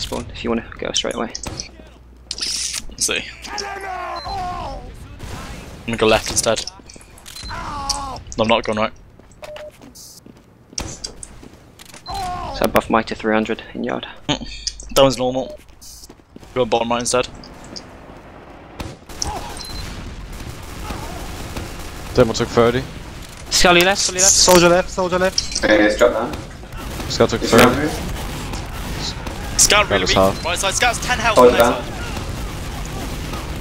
Nice spawn, if you want to go straight away. Let's see. I'm gonna go left instead. I'm not going right. So I buff Mike to 300 in yard. Mm. That one's normal. Go bottom right instead. Demo took 30. Scully left, Scully left. Soldier left, soldier left. Okay, let's drop down. Scout took Is 30. Down here? Scout really weak. half. Right side, Scout's 10 health Hold on that down. side.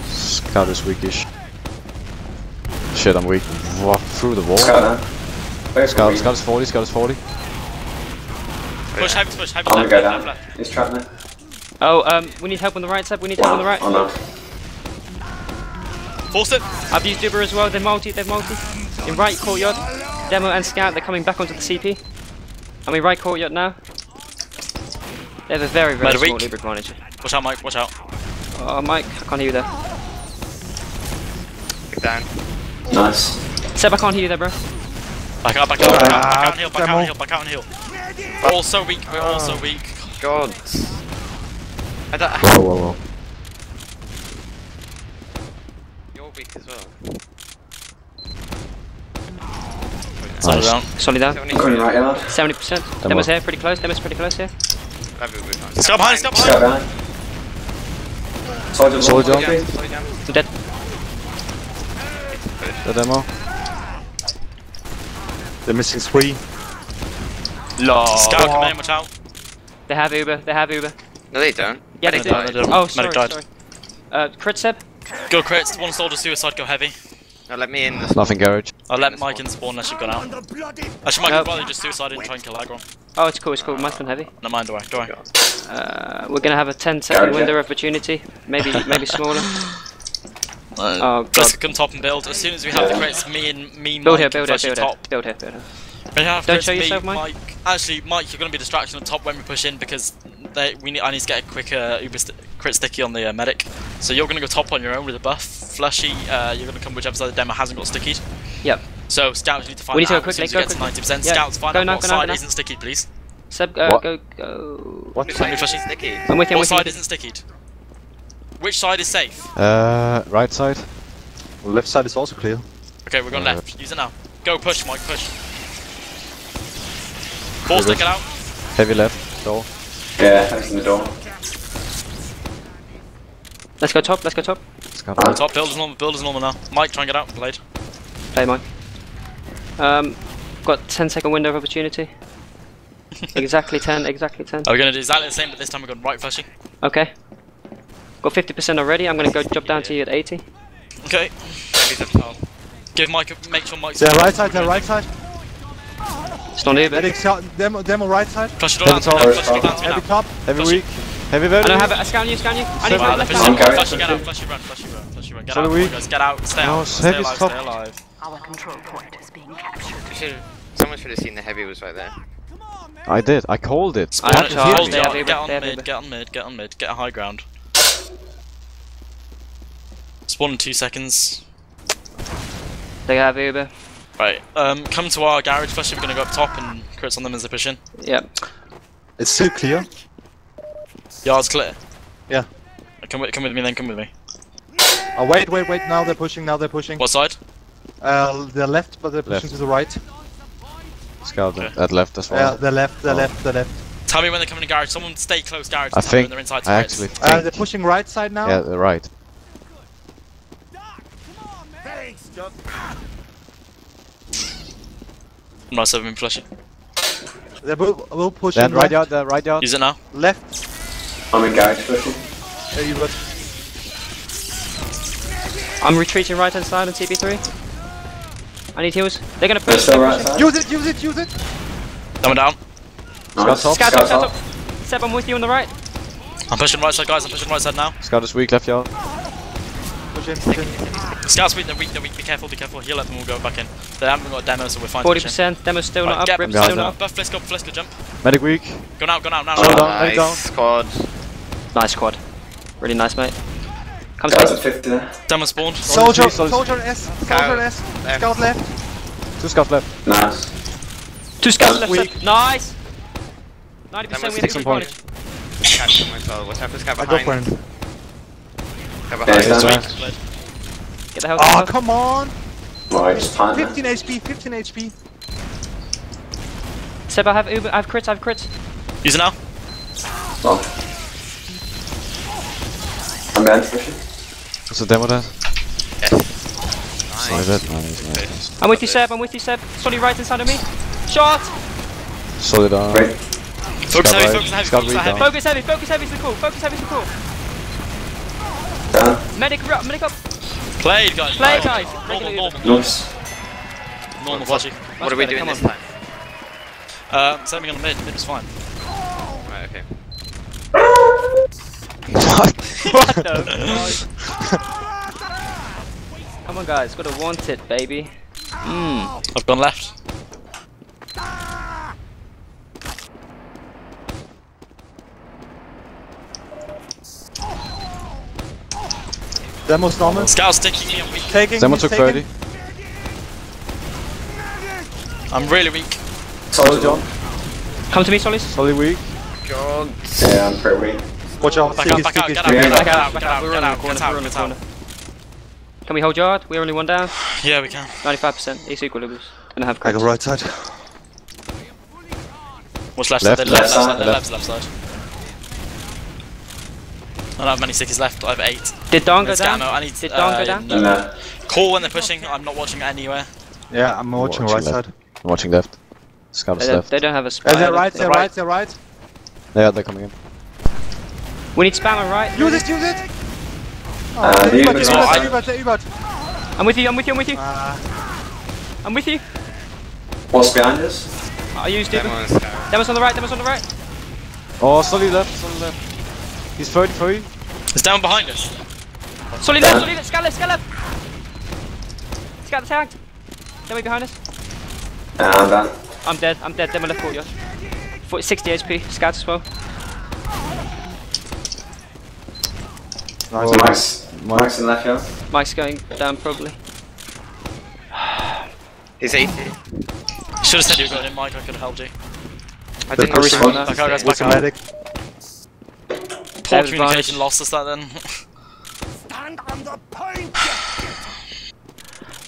Scout is weakish. Shit, I'm weak. What? Through the wall? Scout down. Wait Scout, me. Scout is 40, Scout is 40. Push, heavy push, heavy I'm gonna left, go down. left, left. It's trapped now. Oh, um, we need help on the right side, we need help on the right. Oh no. Force it! I've used Uber as well, they're multi, they're multi. In right courtyard, Demo and Scout, they're coming back onto the CP. I mean, right courtyard now. They have a very, very Mad small weak. Uber advantage. Watch out, Mike, watch out. Oh, Mike, I can't hear you there. Get down. Nice. Seb, I can't hear you there, bro. Back out, back out, back out, back out and heal, back out demo. and heal, back out and heal. We're all so weak, we're all so oh, weak. God. I don't. Whoa, whoa, whoa. You're weak as well. Solid Nice. down. Solid down. I'm coming right 70%. Demo's here, pretty close. Demo's pretty close here. That'd be good. Scout behind, Scout Scout behind! down. Soldier. Soldier. low. Slow down, slow down. I'm dead. The demo. They're missing three. Scout, come in, watch out. They have Uber, they have Uber. No, they don't. Yeah, they No, do. no, they. Oh, Medic sorry, died. sorry. Uh, crit Seb? Go crits, one soldier suicide, go heavy. No, let me in. This Nothing garage. I'll let Mike in spawn unless you've gone out. Actually, Mike Nope. would probably just suicide and try and kill Agron. Oh, it's cool, it's cool. Mike's been heavy. No mind, don't worry, don't worry. Uh, we're gonna have a 10 second Garage, window of opportunity. Maybe, maybe smaller. Uh, Oh, God. Just come top and build. As soon as we have the Yeah. crits, me and me, Build Mike, here, build here, Flashy build here. Build here, build here. We have Don't show yourself, Mike. Actually, Mike, you're going to be a distraction on top when we push in because they, we need, I need to get a quick uh, uber st crit sticky on the uh, medic. So you're going to go top on your own with a buff. Flushy, uh, you're going to come whichever side the demo hasn't got stickied. Yep. So scouts need to find We need to out go as soon quickly, as you go get to 90%. Yeah, Scouts, find go out now, what go now, side go now. isn't sticky, please. Seb, uh, What? go, go. What? Come here, Flashy. Sticky. I'm with you, What side isn't stickied? Which side is safe? Uh, right side. Left side is also clear. Okay, we're going Right. left. Use it now. Go push, Mike, push. Full stick it out. Heavy left. Door. Yeah, that's in the door. Let's go top, let's go top. Let's go Top, build as normal, build as normal now. Mike, try and get out. Blade. Play Mike. Um, got 10 second window of opportunity. exactly 10, exactly 10. Are we going to do exactly the same, but this time we're going right flashing? Okay. Got 50% already. I'm gonna go drop down to you at 80. Okay. Heavy's up top. Give Mike, a, make sure Mike's. They're right side, they're right side. It's not Uber. Medic demo, demo right side. Flash it all down to me now. Heavy Flash it down to Heavy now. top. Heavy Flashy. weak. Heavy I don't have it. I scan you, scan you. I need to they're left pushing. hand. I'm going. Flashy, get out. Flashy, run. Flashy, run. Flashy, run. Get So out. do we. come on, guys. Get out. Stay out. Stay alive. Stay alive. Our control point is being captured. Someone should have seen the heavy was right there. I did. I called it. I Spawn have it. charge, Hold they it. have Get on mid. Get on mid. Get on mid. Get a high ground. Spawn in two seconds. They have Uber. Right. Um, come to our garage. Flashy, we're going to go up top and crits on them as they push in. Yep. It's still clear. Yards clear. Yeah. Come with, come with me then. Come with me. Oh wait, wait, wait. Now they're pushing. Now they're pushing. What side? Uh, they're left, but they're pushing Left. to the right. Scout Okay. at left as Yeah, well. they're left. They're Oh. left. They're left. Tell me when they come in the garage. Someone stay close garage. I Tell me when think. they're inside to I crits. actually Uh, they're pushing right side now. Yeah, they're right. I'm not serving flashy. They're both, both pushing Then right left. yard. Then right yard. Use it now. Left. I'm in garage pushing. Yeah, you got. I'm retreating right hand side on TP3. I need heals. They're gonna They're push. still they're right pushing. side. Use it. Use it. Use it. Coming down. Nice. top. Scout Scout up, scout top. up. Seb, I'm with you on the right. I'm pushing right side, guys. I'm pushing right side now. Scout is weak. Left yard. Scouts weak. They're weak. They're weak. Be careful. Be careful. Heal up and we'll go back in. They haven't got a demo, so we're fine. 40%, Demo's still Right, not up. get- Rip's still not up. Buff, let's go. Let's go. Jump. Medic weak. Go now. Go now. Now. Slow now. down. down. Nice squad. Nice squad. Really nice, mate. Come to me. at 50. Demo spawned. Soldier. soldier- Soldier S. Soldier Scout. S. Left. Scout left. Two scouts left. Nice. Two scouts left. Weak. Nice. Ninety percent. Demo's We have sticking advantage. Catch him as well. Watch out for scout I go behind. For him. Scout Yeah, behind. he's Sorry. done. Get the hell Oh, out. come on! Right, just plant 15 HP, 15 HP. Seb, I have Uber, I have crits, I have crits. Use it now. Oh. I'm behind pushing. What's the demo there? Yes. Oh, Nice. is it? Nice, nice, nice. I'm with you, Seb, I'm with you, Seb. Solly right inside of me. Shot! Solid on. Great. Focus heavy, focus heavy, focus heavy. Focus heavy, focus heavy's the call, focus heavy's the call. Down. Medic up, medic up. Played, guys. Play, Normal, guys. Normal, Regular normal, Nice. normal, flashy. What are we better, doing come this on. time? Uh, something on the mid. Mid is fine. Right, okay. What? What the Come on, guys, gotta want it, baby. Mmm. I've gone left. Demo's normal. Scout's taking me. I'm weak. Taking. Demo took taking. 30. I'm really weak. Solid John. Come to me, Solis. Solid weak. God. Yeah, I'm pretty weak. Watch out. Back Sticky, out, back out, get out, get out, get out, out, get out. out, get out, get out, we're on the get out. corner. Can we hold yard? We're only one down. Yeah, we can. 95%. Ace equilibrium. And I have I go right side. What's left? Left, side? left left, side, side, left. left, left side. I don't have many stickies left. I have eight. Did Dawn go Let's down? I need. Did Dawn uh, go down? no. And uh, Call when they're pushing. I'm not watching anywhere. Yeah, I'm watching right Watching left. side. I'm watching left. Scout is They don't, left. they don't have a Uh, spy. they're right, They're they're right, they're right. Yeah, they're coming in. We need spam on right. Use it, use it! Oh, Uh, der the Ubert, der Ubert- Ubert, I- der Ubert, der Ubert. I'm with you, I'm with you, I'm with you. Ah, I'm with you. what's behind us? I used it. Demo and scout. Demo's on the right, Demo's on the right. Oh, solid left, solid left. He's 33. It's down behind us. Solly left, Solly left, scout left, scout left. Scout the tagged. Demo behind us. Yeah, I'm down. I'm dead, I'm dead. Demo left courtyard. 40, 60 HP, scout as well. nice. Max. Max in left yard. Mike's going down probably. He's 80. Should have said you were going in, Mike. I could have helped you. I didn't push know. one. Back out, guys. Back What's a out. medic? Poor communication Varnish. lost us that then.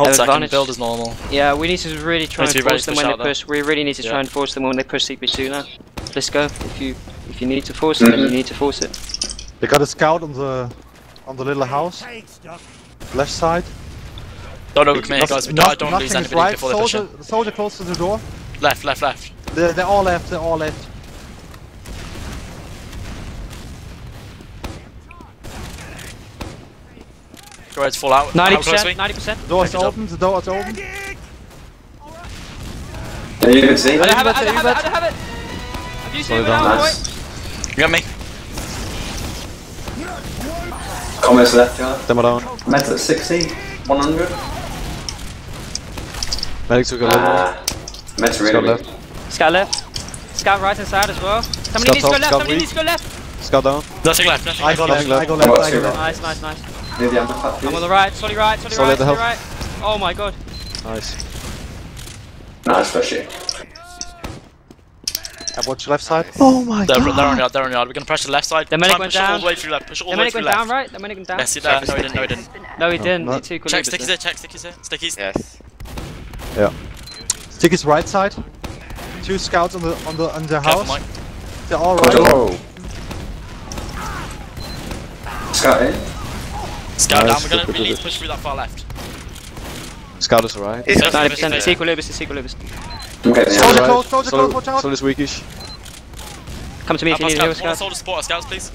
Have One second. advantage. Build as normal. Yeah, we need to really try and to force them when out they there. push. We really need to try Yeah. and force them when they push CP2 now. Let's go. If you if you need to force it, then you mm-hmm. need to force it. They got a scout on the on the little house. Left side. Don't overcommit, guys. We don't, I don't nothing lose is anybody right. before they push Soldier, soldier close to the door. Left, left, left. They're, they're all left. They're all left. Go ahead, fall out. 90%, Ninety percent. The door is Good job. open. The door is open. Yeah, you can see. I don't have it. I don't have it. I don't have it. I've used it. Slow now, down. boy. You got me? Comments left yard. Demo down. Met at 60. 100. Medic took a little. Ah. Met's really left. weak. Scout left. Scout right and side as well. Somebody Scout needs to go left. Somebody needs to go left. Scout down. Nothing left, nothing left. go left. left. I go left. I go left. Nice, nice, nice. Near the amplified I'm on the right. Solly right. Solly Solly right. at Solly right. Oh my god. Nice. Nice for shit. I watch left side. Oh my They're, they're on yard, they're on yard. We're gonna press the left side. The medic went push all down. the way through left. Push all The the way medic through went down, right? The medic went down. Yes, he uh, no, he didn't, no, he didn't. No, he didn't. no. He Check Olympus stickies there. here, check stickies here. Stickies. Yes. Stick is right side. Two scouts on the on the on the Careful, house. Mike. They're all right. Oh. Scout in. Scout down. Nice, We're gonna good, we need to push through that far left. Scout is right. He's Ninety 90%. It's equal Ubers. It's equal Ubers. I'm Soldier the close, soldier close, watch out. Solid is weakish. Come to me if you need a heal, Wanna Scout. soldier support our scouts, please?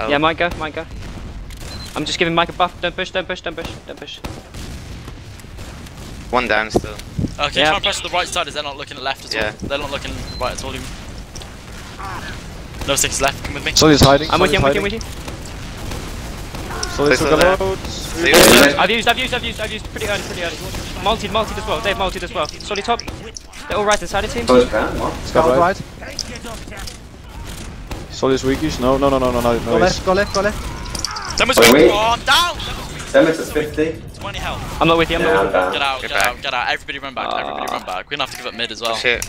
Oh. Yeah, might go, might go. I'm just giving Mike a buff. Don't push, don't push, don't push, don't push. One down still. Okay, Yeah. try and press to the right side as they're not looking at left as well. Yeah. They're not looking right at all. even. No stickies left. Come with me. Solid is hiding. I'm with you, I'm with you, I'm with you. Hiding. Solid took a load. I've used, I've used, I've used, I've used pretty early, pretty early. Multi, multi as well. Dave multi as well. Solid top. They're all right inside the team. Solid's behind. What? Scout Scout right. right. Solid is weakish. No, no, no, no, no, no. Go left. Go left. Go left. Demo's Wait, weak. Oh, I'm down. Them at 50. 20 health. I'm not with you, I'm Yeah, not with you. Get out, Get get out, get out. Everybody run back, everybody run back. We're gonna have to give up mid as well. Shit.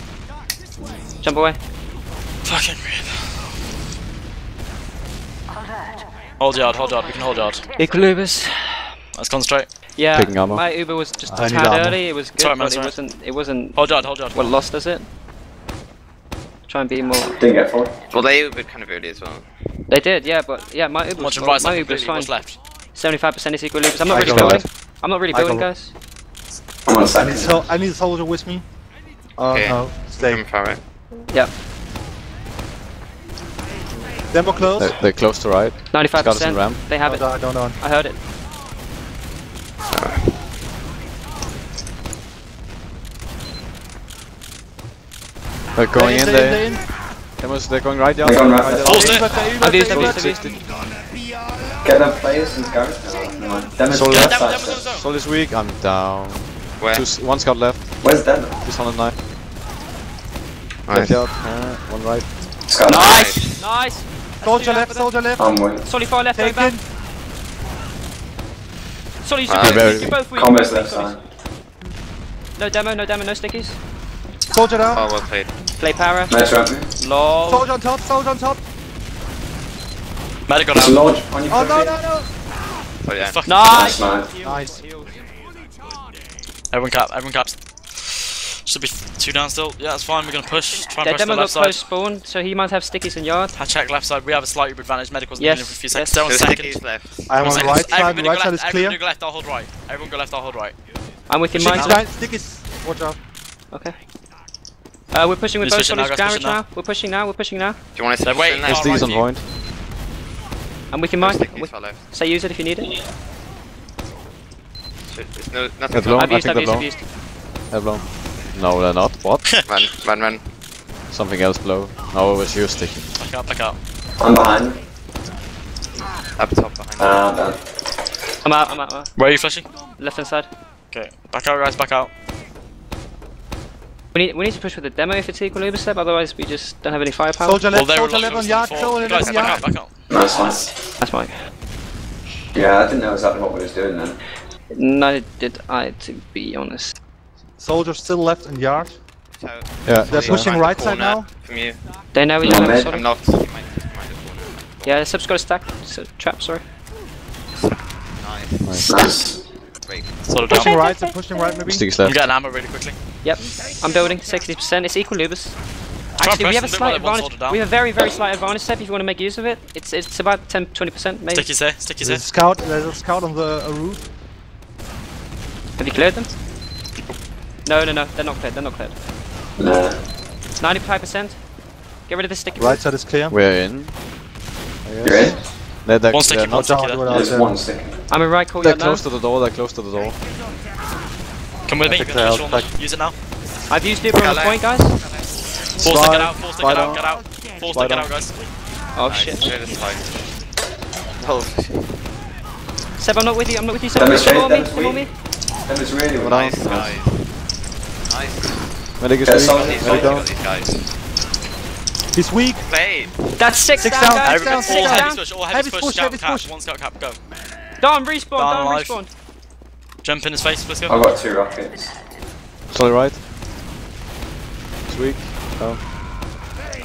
Jump away. Fucking rip. alert. Hold yard, hold yard, we can hold yard. Equal Ubers. Let's concentrate. Yeah, Picking ammo. my Uber was just a I need tad early. It was good, Sorry, man, but it sorry. wasn't. It wasn't Hold yard, hold yard. what lost, is it? Try and be more. Didn't get forward. Well, they were kind of early as well. They did, yeah, but yeah, my Uber was, him right my side Uber was fine. what's left? Seventy-five percent is equal Ubers. I'm not I really building. left. I'm not really I building, go guys. I'm on a I second. need, so, I need a soldier with me. Oh Okay. Uh, no, stay. From far right. Yep, Demo close. They're, they're close to right. ninety-five Scouts and percent. ram. They have Oh, it. no, I don't know. I heard it. They're going in Stay there. stay in. Demos, they're going right down. They're going right right there. down. Hold it. Uber, stay, I've used stay. I've used. Get them players and go. No, never mind. Demon's Soldier left left. Demo, demo, so- demo. Sol is weak. I'm down. Where? Two, one scout left. Where's Demo? 609. Nice. Left yard. Uh, one right. Scout. Nice, nice. Soldier left, soldier left. Oh, I'm with. Solly far left, going Taken. back. Solly, you should very- both, you're both weak. Combo's both left side. No demo, no demo, no stickies. Soldier down. Oh, well played. Play para. Nice ramp move. Lol. Soldier on top, soldier on top. Medic got It's out. large on your Oh no, no, no. Oh, yeah. Fuck. Nice. Nice. Nice. Everyone cap, everyone caps. Should be two down still. Yeah, that's fine. We're gonna push. Try and Their push the demo got left close spawn, so he might have stickies in yard. I check left side. We have a slight advantage. Medical's Yes, been in for a few yes. seconds. They're on second. stickies left. I'm on the right side, Everybody right side left, is clear. Everybody go left, I'll hold right. Everyone go left, I'll hold right. I'm with you, Stickies, Mike. stickies. Watch out. Okay. Uh, we're pushing with Who's both pushing now, Solly's garage now? now. We're pushing now. We're pushing now. Do you want to They're sit waiting left? far on for you. point. I'm with you, Mike. Stickies With- far left. Say use it if you need it. Shit, There's no, nothing They're blown. I've I used, I've they're used, I've used. They're blown. No, they're not. What? Run, run, run. Something else blow. No, it was you sticking. Back out, back out. I'm behind. Up top behind. Ah, done. I'm out, I'm out, I'm out. Where are you flashing? Left hand side. Okay, back out, guys, back out. We need, we need to push with the demo if it's equal Uber step, otherwise we just don't have any firepower. Soldier left, they were soldier left on yard, soldier left on back out, yard. back out. Nice one. That's Mike. Yeah, I didn't know exactly what we was doing then. Neither did I, to be honest. Soldier still left in yard. So, Yeah. They're pushing behind the right side now. From you. They know we No, don't have mate, a solid. I'm not. You might, you might have corner. Yeah, the sub's got a stack. So, trap, sorry. Nice. Nice. Great. Sort of down. Pushing right, they're pushing right maybe. Stickies I'm left. getting ammo really quickly. Yep, I'm building 60%. It's equal Ubers. Try Actually, we have a slight don't let one advantage. sort it down. We have a very, very slight advantage step if you want to make use of it. It's it's about 10 20% maybe. Stickies there, stickies There's there. a scout, there's a scout on the uh, roof. Have you cleared them? No, no, no, they're not cleared. They're not cleared. Nah. 95%. Get rid of the sticky. Right side is clear. We're in. I You're in? They're, they're, One sticky, they're one not. sticky there. There's there. one sticking. I'm in right They're courtyard now. close to the door. They're close to the door. Come with me, Take you're gonna the push help, on. Use it now. I've used Uber on the point, guys. Force to get out, force to get out, get out. Force to get out, guys. Oh Nice. shit. Clear the side. Oh, Seb, I'm not with you. I'm not with you. Seb, Demonstrate, come on me. Come on me. That was really well. nice, guys. Nice. Medic is Yeah, weak. Medic down. got these guys. He's weak. Played. That's six, Six down, down, guys. six down, six Six down. heavies down. push, all Heavy's push, push, scout heavy's cap, push. one scout cap, go. Down, respawn. Down Down, respawn. Jump in his face, let's go. I've got two rockets. Solid right. It's weak. Oh.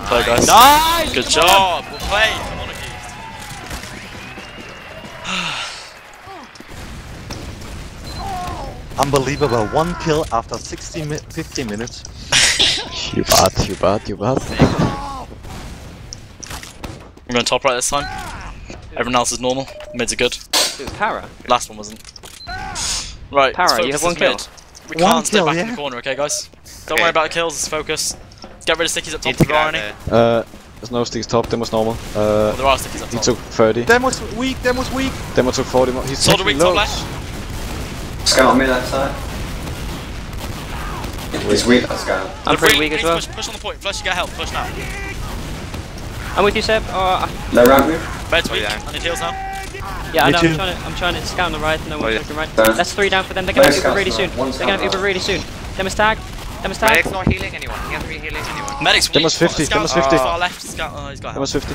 Play, guys. Nice. Good job, we'll play. Come on, accused. Unbelievable. One kill after 60 mi 50 minutes. You bad. You bad. You bad. I'm going top right this time. Everyone else is normal. Mids are good. Dude, Para. Last one wasn't. Right, Para, you have one kill. mid. We One can't stay kill, back in the corner, okay, guys? Don't Okay. worry about the kills, let's focus. Get rid of stickies up top Need if to there are any. Uh, there's no sticks top. Demo's normal. Uh, Well, there are stickies up he took 30. Demo's weak, Demo's weak. Demo took 40. mo- He's Soldier taking weak, top loads. left. Scout on me left side. It's weak, that scout. I'm pretty really, weak as please well. Push, push on the point. Flush, you get help. Push now. I'm with you, Seb. Uh, oh, No ramp move. Red's weak. yeah. I need heals now. yeah, I know, I'm trying to. I'm trying to scout on the right. No Oh, one's yeah. looking right. Don't. That's three down for them. They're gonna Both have Uber really soon. They're gonna have scout Uber really soon. Demon's tag. Demon's tag. Medic's not healing anyone. He hasn't been healing anyone. Medic's weak. Demo's 50, Scout, Demo's 50. Far left. Scout. Oh, he's got help. Demo's 50.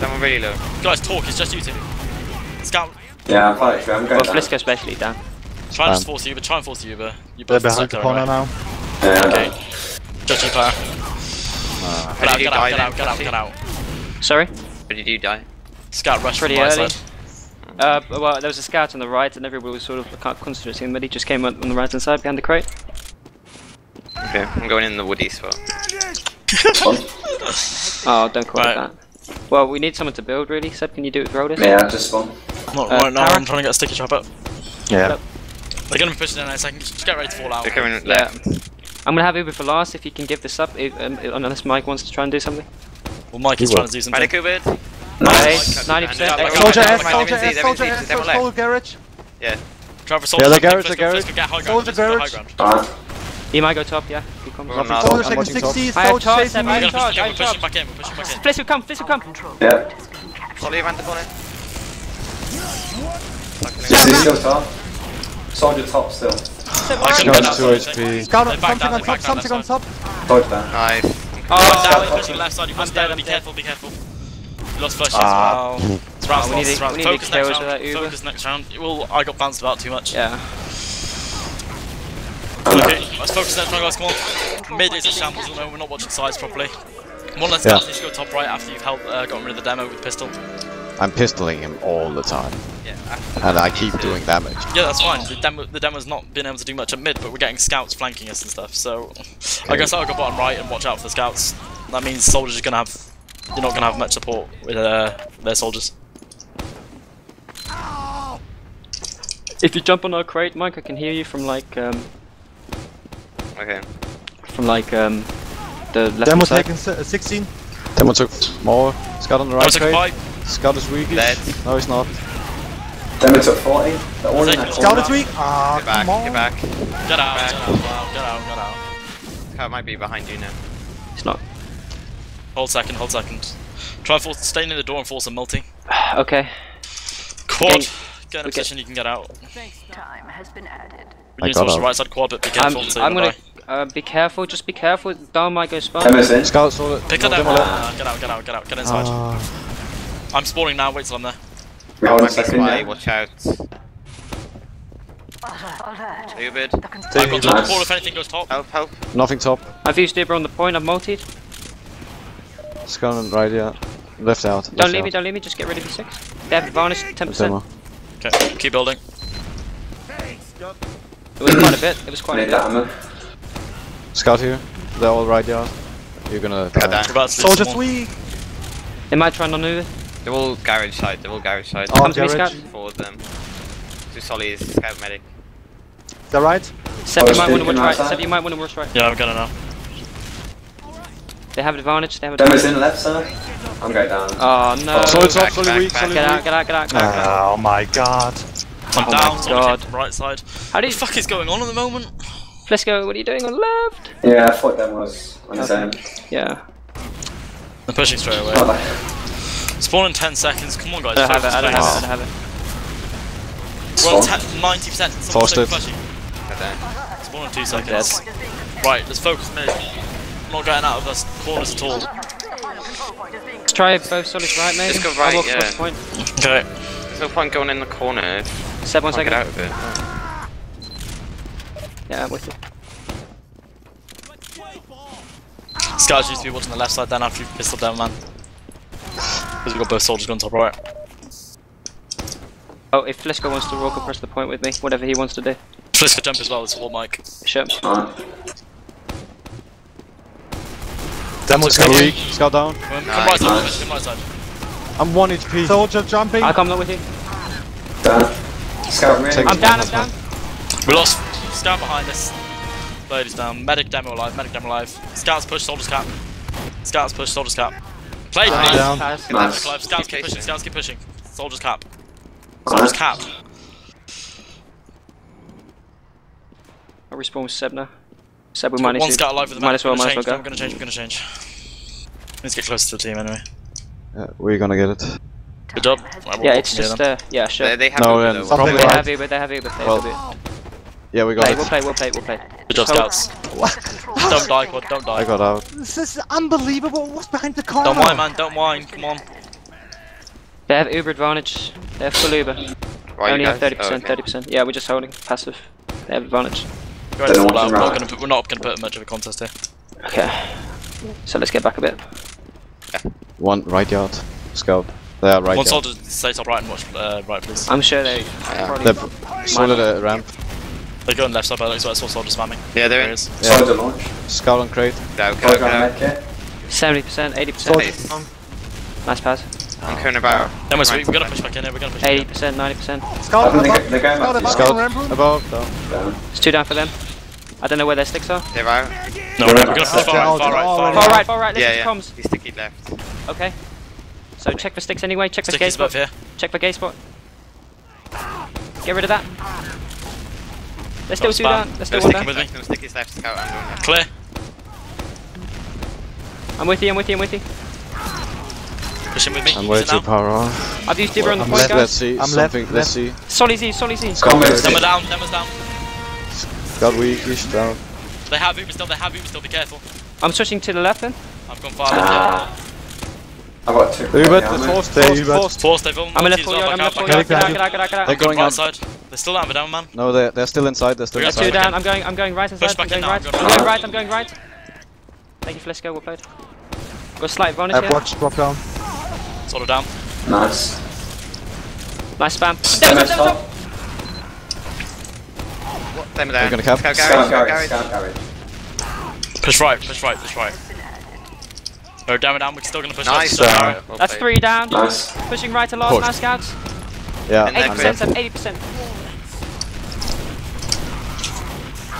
Someone really low. Guys, talk. It's just you two. Scout. Yeah, I'm fighting. I'm going Well, down. Flisco especially down. Try and just force Uber. Try and force Uber. You They're both behind stuck the corner right? now. Yeah, Okay. Judge you, player. How Get out, did you get out, die get out, get out, get out. Sorry. How did you die? Scout rush Pretty from my early. side. Uh, well, there was a scout on the right, and everybody was sort of con- concentrating, but he just came on on the right hand side behind the crate. Okay, I'm going in the woody spot. Oh, don't call Right. it that. Well, we need someone to build, really. Seb, can you do it with Rodis? Yeah, just spawn. Not Uh, right now, Power? I'm trying to get a sticky trap up. Yeah. Yep. They're gonna be pushing in in a second, just get ready to fall out. They're coming Yeah. I'm gonna have Uber for last if you can give this up, if, um, unless Mike wants to try and do something. Well, Mike is trying to do something. Medic Ubid. Nice, 90%. Soldier S, soldier S, soldier S, they first will whole garage. Yeah. Trevor Soldier, Yeah, the garage, Flisk, the garage. Get high ground, Soldier Flisk, get high garage. Ground. Alright. He might go top, yeah. If he comes. We're on Soldier I'm second 60, I have soldier charge, chasing Seb, I have me. push charge, I we're pushing back in, we're pushing back in. Fliss will come, Fliss will come. Yeah. Solly around the corner. He's still top. Soldier top still. I can Scout get out, 2 HP. Scout, They something on top, something on top. Soldier down. Nice. Oh, Down, no. pushing left side, you must down, be careful, be careful. You lost flesh as Ah. well. It's rounds we need lost, to- rounds. we need to Focus next round, that focus next round. Well, I got bounced about too much. Yeah. Okay, let's focus next round guys, come on. Mid is a shambles at the moment, we're not watching sides properly. One less Yeah. guys needs to go top right after you've held, uh, gotten rid of the demo with pistol. I'm pistoling him all the time. Yeah. And I keep doing damage. Yeah, that's fine. The demo, the demo's not been able to do much at mid, but we're getting scouts flanking us and stuff. So I guess I'll go bottom right and watch out for the scouts. That means soldiers are gonna have. You're not gonna have much support with uh, their soldiers. If you jump on our crate, Mike, I can hear you from like um Okay. from like um the left Demo side. taking si- 16. Demo took more. Scout on the I right was like, five. Scout is weak. Dead. No, he's not. Demo took 40. The all in Take that it. Scout is weak. Ah, Get back. come on. Get back. Get out, get out, get out, get out. Scout might be behind you now. It's not. Hold second, hold second. Try and force, stay near the door and force a multi. Okay. Quad. Get in a okay. position you can get out. Time has been added. We I need to got watch the right side quad, but be I'm, careful so you I'm gonna die. Uh, be careful. Just be careful. Dom might go spawn. Demo's in. Scout. Pick no, up that one. Uh, get out, get out, get out, get inside. Ah, I'm spawning now, wait till I'm there. We hold a second, spy, yeah. watch out. Alert. Ubid. I've got control to Nice. call if anything goes top. Help, help. Nothing top. I've used Uber on the point. I've multied. Scout on the right, yeah. Left out. Don't left leave me. Don't leave me. Just get rid of for six. They have advantage. Ten Demo. percent. Okay, keep building. It was quite a bit. It was quite a Need bit. That. Scout here. They're all right yard. You're gonna Got die. that. We're about to do Soldier's some more. weak. They might try and non-Uber. They're all garage side. They're all garage side. Oh, Come to me. Scout. Four of them. Two Solly's scout medic. They're right. Seb, Oh, you might want to speaking watch right. outside. Seb, you might want to watch right. Yeah, I'm gonna now. They have advantage. They have Demo's advantage. in left side. I'm going down. Oh no. Oh, solid top, Back, solid weak, solid Get out. weak. Get out. Get out. Get out. Get out. Oh my god. Oh I'm Oh down, my God. I'm right side. How do What you? the fuck is going on at the moment? Flisco, what are you doing on left? Yeah, I thought that was on his Okay. own. Yeah. I'm pushing straight away. Oh, not like- Spawn in 10 seconds. Come on, guys. I don't have it. I don't have it. I don't have it. We're on 90%. Someone Forced stay it. flashing. Got that. Spawn in 2 seconds. dead. Right, let's focus mid. I'm not getting out of this corners at all. Let's try both solids right, maybe. Just go right, yeah. point. Okay. There's no point going in the corner. Seb, one get out of it. Yeah, I'm with you. Scouts used to be watching the left side then after you pistol down, man. Because we've got both soldiers going top right. Oh, if Flisco wants to walk across the point with me, whatever he wants to do. Fliska jump as well, it's all Mike. Sure. Alright. Demo's Scout weak. weak. Scout down. Come, come Nice. right side, Nice. come right side. I'm 1 HP. Soldier jumping. I'll come up with you. Down. Scout ring. Take- I'm down, I'm down. We lost. Scout behind us. Ladies down. Medic demo alive, medic demo alive. Scouts push, soldiers cap. Scouts push, soldiers cap. Play Nice. please. down. Pass. Nice. Medic alive. Scouts keep Keep pushing, chasing. scouts keep pushing. Soldiers cap. Soldiers Alright. cap. I'll respawn with Seb now. Seb, we might need One to. scout alive with the Might medic. as well, might gonna as well change, go. We're gonna change, we're gonna change. Let's get closer to the team anyway. Yeah, we're gonna get it. Good job. Time has Right, we're Yeah, it's just, them. uh, yeah, sure. They, they have No, Uber, then though. something They right. have Uber, they have Uber, they Well, have Uber. Yeah, we got Play, it. we'll play, we'll play, we'll play. Good job, Hold- scouts. Don't die, quad, don't I die. got out. This is unbelievable. What's behind the corner? Don't whine, man, don't whine. Come on. They have Uber advantage. They have full Uber. Right, Only have 30%, Oh, okay. 30%. Yeah, we're just holding. Passive. They have advantage. Go ahead and Don't fall want out. to We're not gonna put, we're not gonna put much of a contest here. Okay. So let's get back a bit. One right yard. Scout. They are right One there. soldier stay top right and watch uh, right, please. I'm sure they Yeah. probably. They're solid ramp. They're going left side, Alex, so I saw soldier spamming. Yeah, they're There in. he is. Yeah. Soldier launch. Skull and crate. Go, go, Soldier go. 70%, 80%. Nice. Nice pass. I'm current about. Then we're sweet. We're gonna push back in here. We're gonna push 80%, 90%. Scout, I think above, they're going back scout to above, Scout on above. Down. Down. It's two down for them. I don't know where their sticks are. They're out. No, we're gonna push far right, Out, far right, far out. Far right. right, far right, let's Yeah, use yeah. comms. He's sticky left. Okay. So check for sticks anyway, check for gate Sticky's spot. Check for gate spot. Get rid of that. There's still Got two spam. down. There's No still one sticking down. with me. No stickies left. Scout. I'm. Clear. I'm with you, I'm with you, I'm with you. Pushing with me. I'm Use way too power on. I've used Uber on the point, left, guys. Let's see. I'm left. Let's see. Solly Z, Solly Z. Scout Demo medkit. down. Demo's down. Got weakish down. They have Uber still. They have Uber still. Be careful. I'm switching to the left then. I've gone far left. I've got two. Uber, Yeah, I'm forced, forced, Uber. forced. Force. They've all I'm in left multis full as. I'm Back left out, full out. Get out, get out, get out, get out. They're going going right on. side. They're still down, down, man. No, they're, they're still inside. They're still We're Two inside. down, I'm going, I'm going right inside, I'm going right. I'm going right, I'm going right. Thank you, Flisco, well played. Got slight advantage here. watch, drop down. Sort of down. Nice. Nice spam. Demo's top. Them there. gonna cap? Scout Scout garage. garage. Scout Scout garage. garage. Push right. Push right. Push right. Oh, down, down. We're still gonna push Nice. left. Scout. Well That's three down. Nice. Pushing right to last Push. now, scouts. Yeah. 80%, 80%.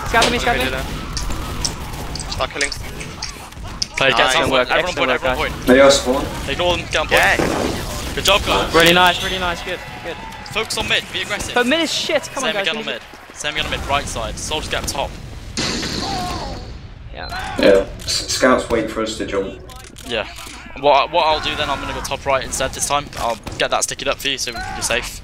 Scout to me, scout to me. Start killing. Play, get Nice. some work, Everyone point. excellent work, Everyone point. They all spawn. Ignore them. Get on point. Yeah. Good job, guys. Really nice, really nice, good, good. Focus on mid. Be aggressive. But mid is shit, come on Same guys. again we on mid. Same again on mid. Right side. Soldiers get up top. Yeah. Yeah. S- Scouts wait for us to jump. Yeah. What, what I'll do then, I'm gonna go top right instead this time. I'll get that stickied up for you so you're safe.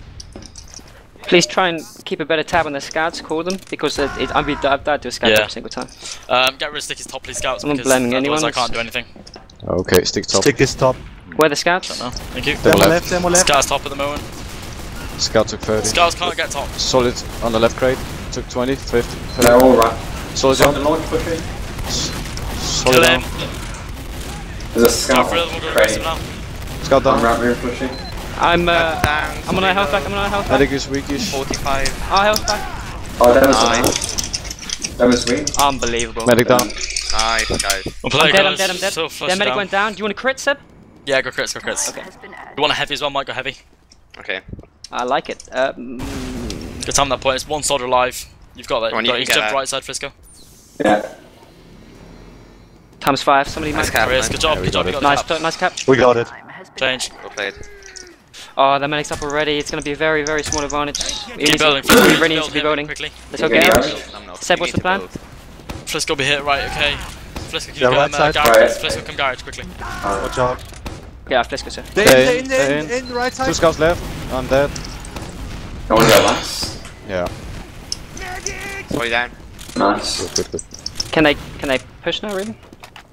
Please try and keep a better tab on the scouts, call them, because it, it, I've, been, I've died to a scout Yeah. every single time. Um, get rid of stickies top, please, scouts. I'm not because blaming otherwise anyone, I can't do anything. Okay, stick top. Stick is top. Where are the scouts? No, thank you. Demo Demo left. left, demo left. Scouts top at the moment. Scout took 30. Scouts can't get top. Solid on the left crate. Took 20, 50. They're all right. Solid on. down. launch pushing. Solid Kill down. him. There's a Go scout. for it, we'll go Crane. aggressive I'm down. ramp room pushing. I'm, uh, Down. I'm on a health back, I'm on a health back. Medic is weakish. 45. Our health back. Oh, that was Nice. That was weak. Unbelievable. Medic down. Nice, guys. We'll I'm play, dead, I'm dead, I'm dead. So flush Their medic down. went down. Do you want a crit, Seb? Yeah, go crits, go crits. Okay. been. You want a heavy as well, Mike? Go heavy. Okay. I like it. Um, Good time that point. It's one soldier alive. You've got that. Come You've got you He's jumped right side, Frisco. Yeah. Times five. Somebody Nice might. cap. Yes, good job, Yeah, we good job. got You it. got Nice, the cap. nice cap. We got it. Time has been Change. Well played. Oh, the medic's up already. It's going to be a very, very small advantage. We need Keep to- building. we really need to be Build building. quickly. Let's go Yeah, garage. garage. I'm. Seb, what's the plan? to build. Frisco be hit right. Okay. Frisco, can Yeah, you right come uh, side. garage? Right. Frisco, come garage quickly. Watch out. Yeah, Flisco, sir. They Stay in, in, they stay in, in, in. right Two side. scouts left. I'm dead. No one got last. Yeah. Sorry, down. Nice. Can they can they push now, really?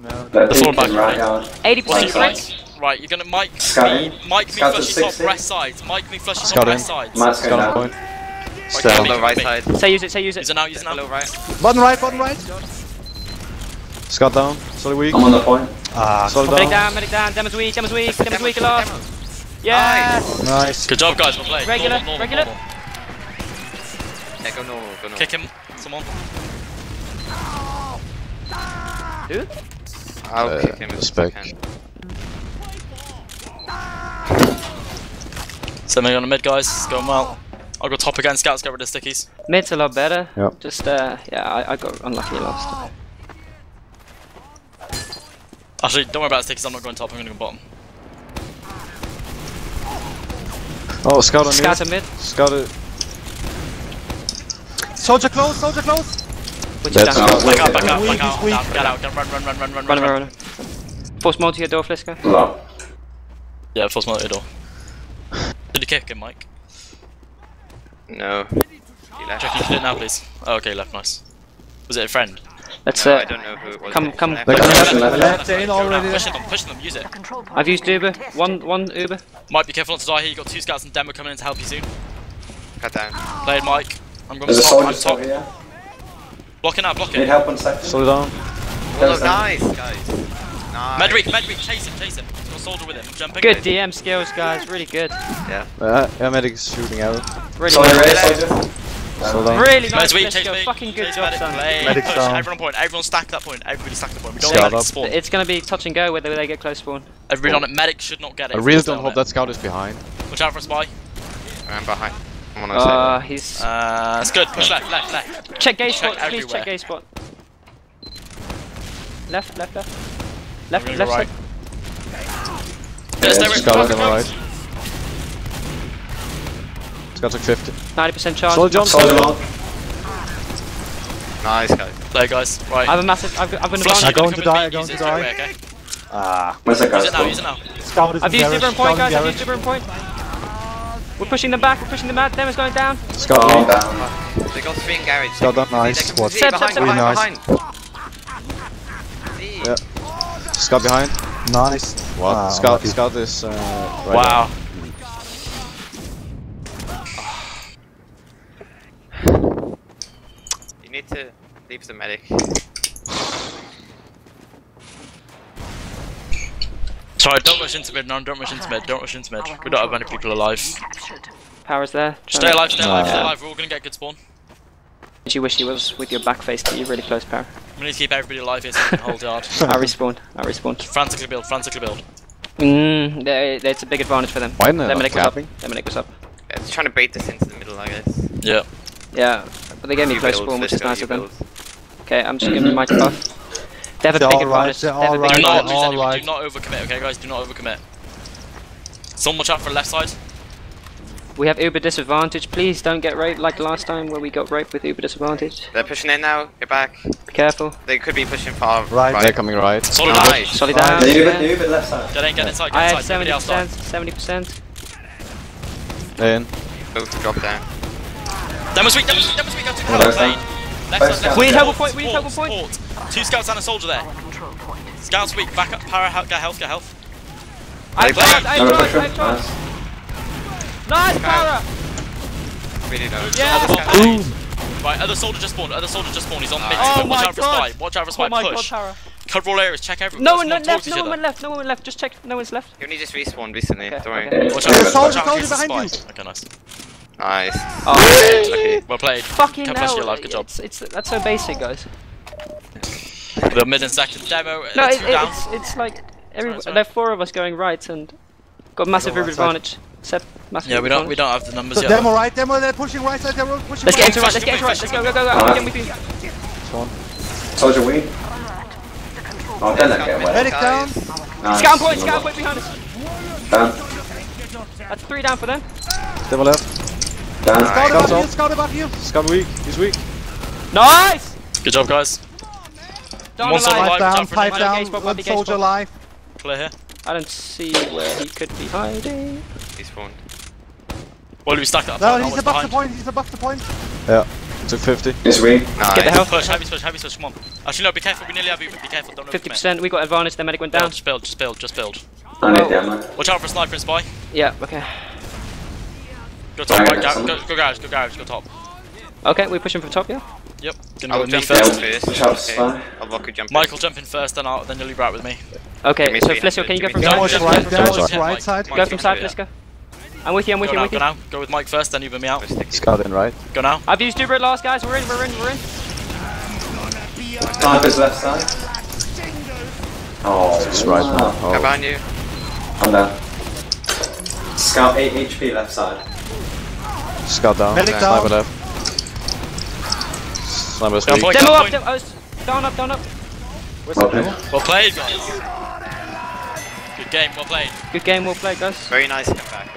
They're The back, right right? 80% What's your crits? flank? Right, you're gonna Mike Scout me, in. Mike me Scout at flushy top 60. rest sides. Mike me flushy top Scout in. rest sides. Matt's going Scout on down. point. Right, Stay on. me, right side. Say use it, say use Use it. it now, use it now. Below right. Bottom right, bottom right. Scout down. Solid weak. I'm on the point. Ah, Solid down. Medic down. down, medic down. Demon's weak, Demon's weak, Demon's weak a Demo, lot. demo. Yeah! nice. Good job, guys. We'll play. Regular, normal, normal, regular. normal. Yeah, go normal, go normal. Kick him. Someone. Who? I'll Uh, kick him as I can. Something on the mid, guys. It's going well. I'll go top again. Scouts get rid of stickies. Mid's a lot better. Yep. Just, uh, yeah, I, I got unlucky last. Actually, don't worry about stickies. I'm not going top. I'm going to go bottom. Oh, scout on Scouts mid. are mid. Scout it. Soldier close, soldier close. Which That's is down. Back out, back out, Weak, back out. he's weak. Down, Get out. Get run, run, run, run, run, Run, run, run. Force multi at door, Flisco. Low. Yeah, force my door. Did you kick him, Mike? No. He left. Check you did it now, please. Oh, okay, left. Nice. Was it a friend? Let's, No, uh, I don't know who it was. come- come- left. Like- Left, left, left, left. They're in already. Push them, push them. Use it. Control I've used Uber. One, one Uber. Might be careful not to die here. You got two scouts and demo coming in to help you soon. Cut down. Played Mike. I'm going There's a top. I'm top. here. Blocking out, block Need it. help on second. Solid down. Oh, There's nice, guys. Nice. Medrick, Medrick, chase him, chase him. Go soldier with him. Jumping. Good DM skills, guys. Really good. Yeah. Uh, yeah, medic shooting out. Really, Soldier nice. ready, soldier. So really nice. weak, chase go. weak. Fucking good chase job, medic, son. play. Medic Push, down. everyone point. Everyone stack that point. Everybody stack that point. We don't Scout let them up. spawn. It's gonna be touch and go whether they get close spawn. Everybody on it. Medic should not get it. I really don't hope that scout is behind. Watch out for a spy. I'm behind. I'm on our Uh, he's. Uh, that's good. Push left, left, left. check gauge check spot, please everywhere. check gauge spot. Left, left, left. Left, left go side. Yeah, stay with- Scout on the Fucking right. Scout took 50. 90% charge. Soldier John, Soldier soldier. one. Nice guys. Play, guys. Right. I have a massive. I've, got- I've been Flush advantage. it, going to die, I'm going to die. Ah, Where's that guy? Use it now, use it now. scout is I've in used garage, Uber and point, guys. I've garage. used Uber and point. We're pushing them back. We're pushing them back. Demo's going down. Scout Oh, down. They got three in garage. Scout down, They nice. can What? see Seb, behind, Seb, behind, behind. See. Yeah. Scout behind. Nice. What? Ah, scout, lucky. scout is uh, right Wow. You need to leave the medic. Sorry, don't rush into mid. No, don't rush into mid. Don't rush into mid. We don't have any people alive. Captured. Power's there. Stay alive, stay alive, stay alive. We're all gonna get good spawn. Did you wish he was with your back face to you? Really close, Power. We need to keep everybody alive here so we can hold yard. I respawned. I respawned. Frantically build, frantically build. Mmm, it's a big advantage for them. Why not? Their medic was up. Capping? Their medic was up. Yeah, It's trying to bait this into the middle, I guess. Yeah. Yeah, but they gave me close spawn, which is nice of them. Okay, I'm just giving you my buff. They have a big advantage. they're They have a big Do right. not advantage. lose all anyone. right. Do not overcommit, okay, guys? Do not overcommit. Someone watch out for left side. We have Uber disadvantage. Please don't get raped like last time where we got raped with Uber disadvantage. They're pushing in now. Get back. Be careful. They could be pushing far Right. They're coming right. Solid Nice. Solid down. The Uber, yeah. the Uber left side. Get in, get inside, I get have inside. Nobody 70%. 70%. In. Both drop down. Demon's weak, Demon's weak, Demon's weak. Go to the there's lane. Left side, left scouts. We need help a point, we need help a point. support. Two scouts and a soldier there. Scouts weak, back up, para, help, get health, get health. I They tried, I No, tried, I him. Nice. Nice, Para! Really low. Yeah. Other soldier- Right, other soldier just spawned, other soldier just spawned, he's on mid. Oh Watch my out for God. spy, watch out for spy, Oh my god, push. Para. Cover all areas, check everyone. No Let's one not left, talk to no each one other. left, no one left. Just check, no one's left. You only just respawned recently. Okay, Don't worry. okay. Watch Soldier, out, watch soldier out in case it's behind spy. Okay, nice. Nice. Oh, Lucky. Well played. fucking Kept us hell. alive, good job. It's, it's, that's so basic, guys. The mid and second demo, No, uh, it, it, it's, it's like, every, Sorry, sorry. there are four of us going right and got massive Go right advantage. Sep, massive Yeah, we don't we don't have the numbers So yet. demo right, demo, they're pushing right side, they're pushing Let's right. get into right, let's get into right, let's go, go, go, go. I'm with you. Soldier weak. Oh, then that get away. Medic down. Nice. Scout point, scout point behind us. Down. That's three down for them. Demo left. Down. Scout Scout above you, scout above you. Scout weak. He's weak. Nice! Good job, guys. Down One alive. solid Five live, down, jump five down, one soldier spot. alive. Clear here. I don't see where he could be hiding. Respawned. Well, we stack up. No, he's above the point, he's above the point. Yeah. Took 50. He's weak. Nice. Get the health. Push, heavy push, heavy push, come on. Actually, no, be careful, we nearly have you, but be careful, don't Fifty overcommit. percent. We got advantage. The medic went Build, down. just build, just build, just build. I need the ammo. Watch out for a sniper and spy. Yeah. Okay. Go top, Alright, right, gar- someone- go, go garage, go garage, go top. Okay. We're pushing from top. Yeah. Yep, gonna I'll go with me jump first. first. first. Push out Okay. I'll walk you jump in. Michael, jump in first, then I'll, then you'll leave right with me. Okay. Me So three. Flisco, can you go from me side? three. Demo's Jump, right, jump, demo's jump, jump, right side. Go jump from in, side, yeah. Flisco. I'm with you. I'm with Go you. now, I'm with go you. now. Go with Mike first, then Uber me out. Scout in right. Go now. I've used Uber at last, guys. We're in. We're in. We're in. Sniper's left side. Oh, It's right now. Oh. Come Oh. behind you. I'm down. Scout 8 HP left side. Scout down. Medic Sniper down. left. Sniper's Gun point, Demo gun up. point. Demo, oh, s- down up. Down up. Well played. Well played, guys. Good game, well played. Good game. Well played, guys. Very nice comeback.